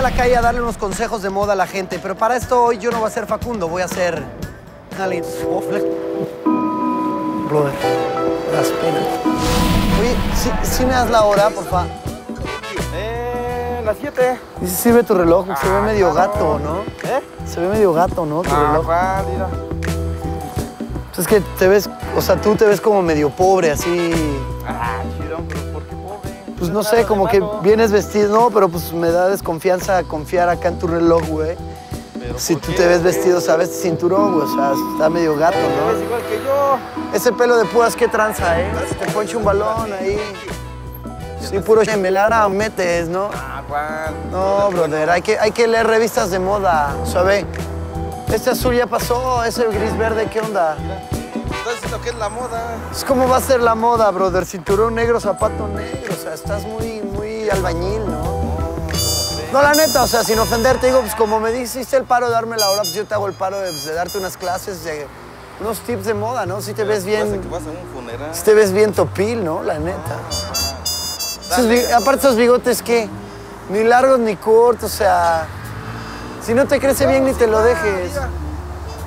a la calle a darle unos consejos de moda a la gente, pero para esto hoy yo no voy a ser Facundo, voy a ser fle- Brother, me das pena. Oye, ¿sí, sí me das la hora, por favor? Eh, las 7. Y sí sirve tu reloj, se ve Ah, medio claro. gato, ¿no? ¿Eh? Se ve medio gato, ¿no? Tu Ah, reloj. ¿cuál? Mira. Pues es que te ves, o sea, tú te ves como medio pobre, así. Ah, Pues no es sé, como que vienes vestido, no, pero pues me da desconfianza confiar acá en tu reloj, güey. Si ¿por tú te ves vestido, sabes, cinturón, güey, o sea, está medio gato, ¿no? igual que yo. Ese pelo de púas, qué tranza, ¿eh? Te ponche un balón ahí. Sí, puro chemelara metes, ¿no? Ah, ¿cuál? No, brother, hay que, hay que leer revistas de moda, ¿sabe? Este azul ya pasó, ese gris verde, ¿qué onda? Estás diciendo que es la moda. Es como va a ser la moda, brother. Cinturón negro, zapato negro. O sea, estás muy, muy albañil, ¿no? No, la neta, o sea, sin ofenderte, digo, pues como me hiciste el paro de darme la hora, pues yo te hago el paro de, pues, de darte unas clases, de, unos tips de moda, ¿no? Si te ves bien, que vas a un funeral. si te ves bien topil, ¿no? La neta. Esos bi- aparte esos bigotes, ¿qué? Ni largos ni cortos, o sea... Si no te crece bien, ni te lo dejes.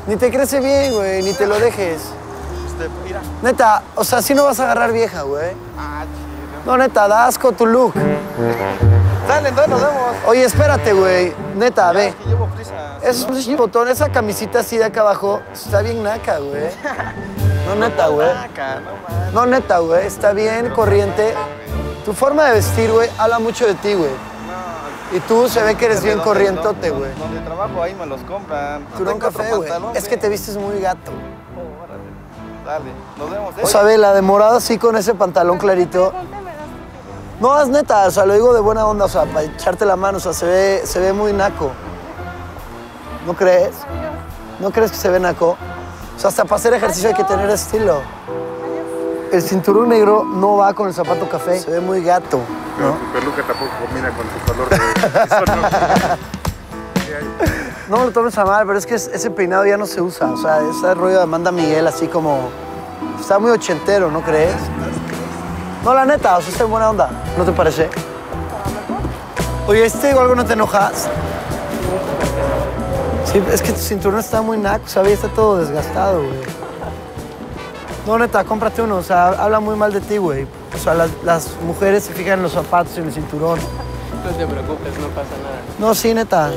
Ni te crece bien, güey, ni te lo dejes. Este, mira. Neta, o sea, si no vas a agarrar vieja, güey. Ah, chido. No, neta, da asco tu look. Dale, entonces nos vemos. Oye, espérate, güey. Neta, Ya, ve. es que llevo prisa. Esos botón, esa camisita así de acá abajo, está bien naca, güey. No, neta, güey. No. No, neta, güey. Está bien corriente. Tu forma de vestir, güey, habla mucho de ti, güey. No, Y tú se ve que eres bien corrientote, güey. Donde trabajo ahí me los compran. Turón café, güey. Es que te vistes muy gato. Dale, nos vemos. ¿eh? O sea, ve, la de morado así con ese pantalón clarito. No, es neta, o sea, lo digo de buena onda, o sea, para echarte la mano, o sea, se ve, se ve muy naco. ¿No crees? ¿No crees que se ve naco? O sea, hasta para hacer ejercicio hay que tener estilo. El cinturón negro no va con el zapato café, se ve muy gato, Pero ¿no? tu peluca tampoco combina con tu color de ¿no? Lo tomes a mal, pero es que es- ese peinado ya no se usa. O sea, ese rollo de Amanda Miguel así como... Está muy ochentero, ¿no crees? No, la neta, o sea, está en buena onda. ¿No te parece? Oye, este digo algo no te enojas. Sí, es que tu cinturón está muy naco, ¿sabes? Está todo desgastado, güey. No, neta, cómprate uno. O sea, habla muy mal de ti, güey. O sea, las, las mujeres se fijan en los zapatos y en el cinturón. No te preocupes, no pasa nada. No, sí, neta.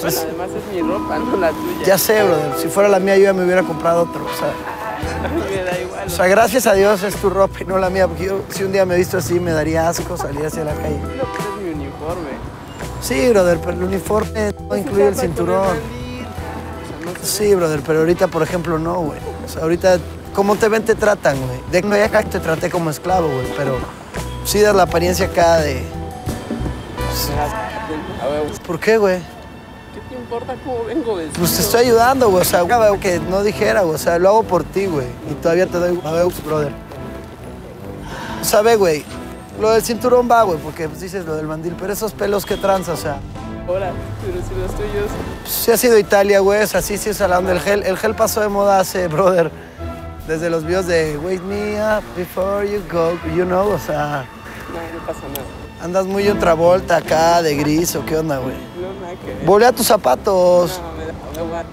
Bueno, además es mi ropa, no la tuya. Ya sé, brother. Si fuera la mía, yo ya me hubiera comprado otro. O sea, me da igual. o sea, gracias a Dios es tu ropa y no la mía. Porque yo, si un día me he visto así, me daría asco salir hacia la calle. No, pues es mi uniforme. Sí, brother, pero el uniforme no incluye el cinturón. Sí, brother, pero ahorita, por ejemplo, no, güey. O sea, ahorita, como te ven, te tratan, güey. De no acá te traté como esclavo, güey, pero sí das la apariencia acá de... Ver, ¿Por qué, güey? ¿Qué te importa cómo vengo vestido? Pues te estoy ayudando, güey. O sea, güey, que no dijera, güey. O sea, lo hago por ti, güey. Y todavía te doy... A ver, brother. O sea, ve, güey. Lo del cinturón va, güey, porque pues, dices lo del mandil, pero esos pelos que tranza, o sea... Ahora, pero si los tuyos... pues, sí ha sido Italia, güey. O sea, sí, sí es al del gel. El gel pasó de moda hace, brother, desde los videos de Wake me up before you go, you know, o sea... No, no pasa nada. Andas muy otra vuelta acá de gris o qué onda, güey. No, nada que ver. Volea tus zapatos. No, me da me da.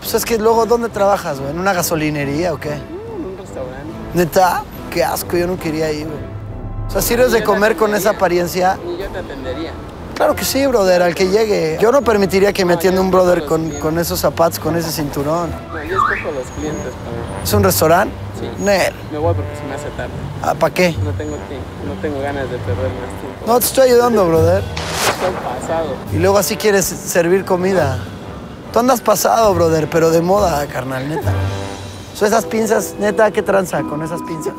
Pues es que luego, ¿dónde trabajas, güey? ¿En una gasolinería o qué? Mm, En un restaurante. ¿Neta? Qué asco, yo no quería ir, güey. O sea, si eres de comer con esa apariencia, Ni yo te atendería. claro que sí, brother, al que llegue. Yo no permitiría que me No, atienda un brother con, con esos zapatos, con ese cinturón. No, yo escojo los clientes para... ¿Es un restaurante? Sí. Nel. Me voy porque se me hace tarde. Ah, ¿Para qué? No tengo. No tengo ganas de perder más tiempo. No, te estoy ayudando, brother. Estoy pasado. Y luego así quieres servir comida. Tú andas pasado, brother, pero de moda, carnal, neta. O sea, esas pinzas, neta, ¿qué tranza con esas pinzas?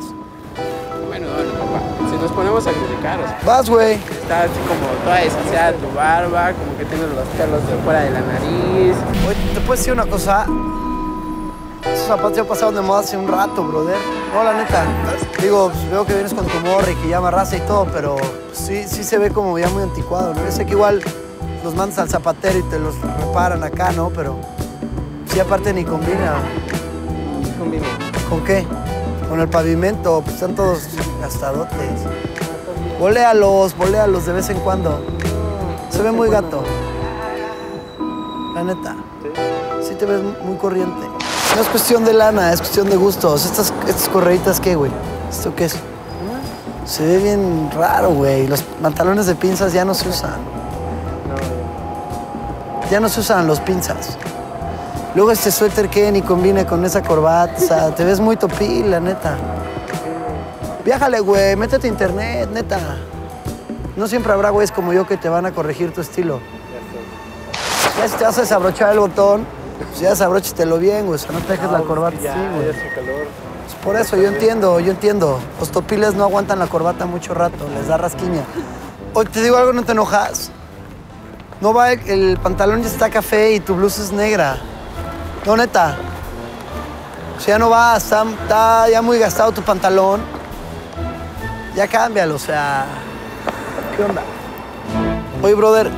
Bueno, bueno, papá. Si nos ponemos a criticar, o sea, Vas, güey. está así como toda deshaciada tu barba, como que tienes los pelos de fuera de la nariz. Oye, ¿te puedes decir una cosa? Esos zapatos ya pasaron de moda hace un rato, brother. No, la neta. Digo, pues, veo que vienes con tu morra y que llama raza y todo, pero sí, sí se ve como ya muy anticuado, ¿no? Yo sé que igual los mandas al zapatero y te los reparan acá, ¿no? Pero sí, aparte ni combina. Combina. ¿Con qué? Con el pavimento, pues están todos gastadotes. Voléalos, voléalos de vez en cuando. Se ve muy gato. La neta. Sí te ves muy corriente. No es cuestión de lana, es cuestión de gustos. Estas, estas correitas, ¿qué, güey? ¿Esto qué es? Se ve bien raro, güey. Los pantalones de pinzas ya no se usan. Ya no se usan los pinzas. Luego este suéter que ni combina con esa corbata. O sea, te ves muy topil, la neta. Viájale, güey. Métete a internet, neta. No siempre habrá güeyes como yo que te van a corregir tu estilo. Ya si te vas a desabrochar el botón, pues ya desabróchatelo bien, güey. O sea, no te dejes la corbata Ya, así, güey. ya hace calor. Pues por eso, yo entiendo, yo entiendo. Los topiles no aguantan la corbata mucho rato, les da rasquiña. Hoy te digo algo, no te enojas. No va, el, el pantalón ya está café y tu blusa es negra. No, neta. O sea, ya no va, está, está ya muy gastado tu pantalón. Ya cámbialo, o sea. ¿Qué onda? Oye, brother,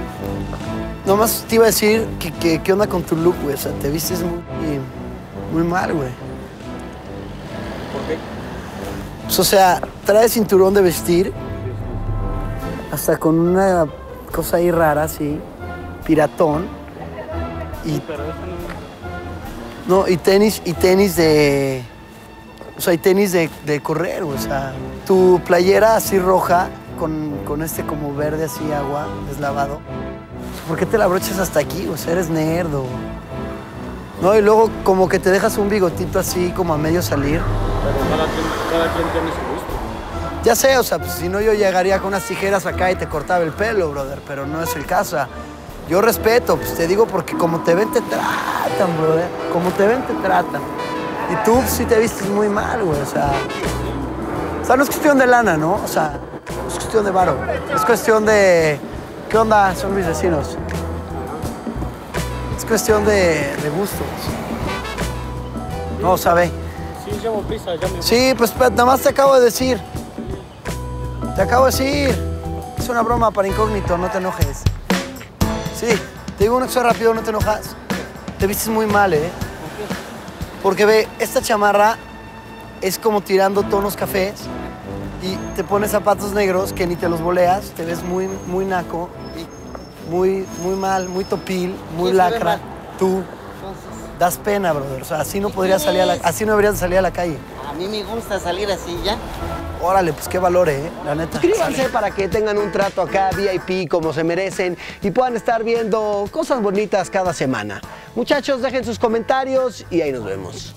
nomás te iba a decir que, que- qué onda con tu look, güey. O sea, te vistes muy, muy mal, güey. ¿Por qué? Pues, o sea, trae cinturón de vestir, hasta con una cosa ahí rara, así, piratón. Y, no. no, y tenis, y tenis de. O sea, y tenis de, de correr, o sea. Tu playera así roja, con, con este como verde así agua, deslavado. ¿Por qué te la brochas hasta aquí? O sea, eres nerd o- No, y luego como que te dejas un bigotito así como a medio salir. Pero cada quien, cada quien tiene su gusto. Ya sé, o sea, pues si no yo llegaría con unas tijeras acá y te cortaba el pelo, brother, pero no es el caso. yo respeto, pues te digo porque como te ven te tratan, brother. Como te ven te tratan. Y tú pues, sí te vistes muy mal, güey, o sea. O sea, no es cuestión de lana, ¿no? O sea, no es cuestión de varo. Es cuestión de. ¿Qué onda? Son mis vecinos. Es cuestión de, de gustos. No, sabe. Sí, llevo prisa, ya me. Sí, pues espérate, nada más te acabo de decir. Te acabo de decir. Es una broma para incógnito, no te enojes. Sí, te digo una cosa rápido, no te enojas. Te vistes muy mal, ¿eh? Porque ve, esta chamarra es como tirando tonos cafés y te pones zapatos negros que ni te los boleas, te ves muy, muy naco, y muy, muy mal, muy topil, muy ¿Quién se ve lacra. Tú das pena, brother. O sea, así no podrías salir a la, así no deberías salir a la calle. A mí me gusta salir así ya. Órale, pues qué valore, ¿eh? La neta. Suscríbanse para que tengan un trato acá VIP como se merecen y puedan estar viendo cosas bonitas cada semana. Muchachos, dejen sus comentarios y ahí nos vemos.